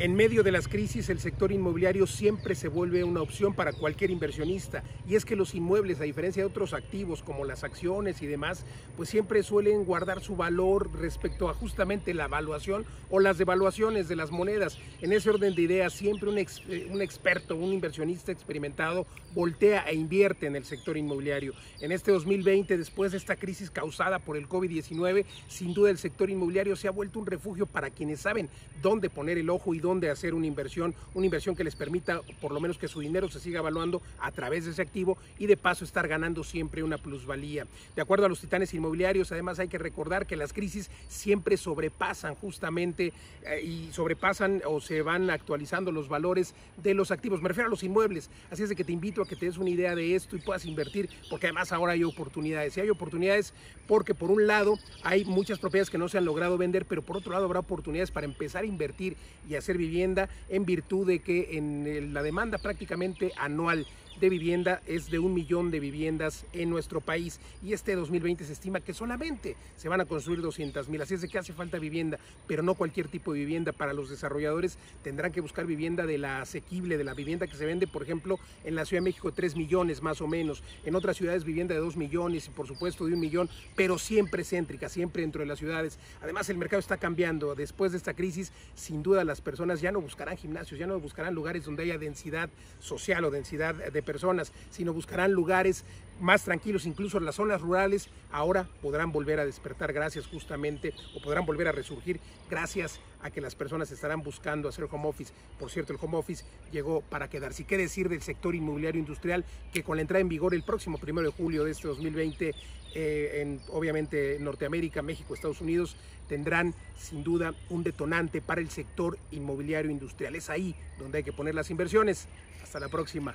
En medio de las crisis, el sector inmobiliario siempre se vuelve una opción para cualquier inversionista. Y es que los inmuebles, a diferencia de otros activos como las acciones y demás, pues siempre suelen guardar su valor respecto a justamente la evaluación o las devaluaciones de las monedas. En ese orden de ideas, siempre un, eh, un experto, un inversionista experimentado, voltea e invierte en el sector inmobiliario. En este 2020, después de esta crisis causada por el COVID-19, sin duda el sector inmobiliario se ha vuelto un refugio para quienes saben dónde poner el ojo y dónde hacer una inversión, una inversión que les permita por lo menos que su dinero se siga evaluando a través de ese activo y de paso estar ganando siempre una plusvalía. De acuerdo a los titanes inmobiliarios, además hay que recordar que las crisis siempre sobrepasan justamente eh, y sobrepasan o se van actualizando los valores de los activos. Me refiero a los inmuebles. Así es de que te invito a que te des una idea de esto y puedas invertir, porque además ahora hay oportunidades. Y hay oportunidades porque por un lado hay muchas propiedades que no se han logrado vender, pero por otro lado habrá oportunidades para empezar a invertir y hacer vivienda en virtud de que en la demanda prácticamente anual de vivienda es de un millón de viviendas en nuestro país. Y este 2020 se estima que solamente se van a construir 200 mil, así es de que hace falta vivienda, pero no cualquier tipo de vivienda. Para los desarrolladores tendrán que buscar vivienda de la asequible, de la vivienda que se vende, por ejemplo, en la Ciudad de México 3 millones más o menos, en otras ciudades vivienda de 2 millones y por supuesto de un millón, pero siempre céntrica, siempre dentro de las ciudades. Además el mercado está cambiando, después de esta crisis sin duda las personas ya no buscarán gimnasios, ya no buscarán lugares donde haya densidad social o densidad de personas, sino buscarán lugares más tranquilos, incluso las zonas rurales ahora podrán volver a despertar gracias justamente o podrán volver a resurgir gracias a que las personas estarán buscando hacer home office. Por cierto, el home office llegó para quedarse. ¿Y qué decir del sector inmobiliario industrial que con la entrada en vigor el próximo primero de julio de este 2020 eh, en obviamente Norteamérica, México, Estados Unidos, tendrán sin duda un detonante para el sector inmobiliario industrial. Es ahí donde hay que poner las inversiones. Hasta la próxima.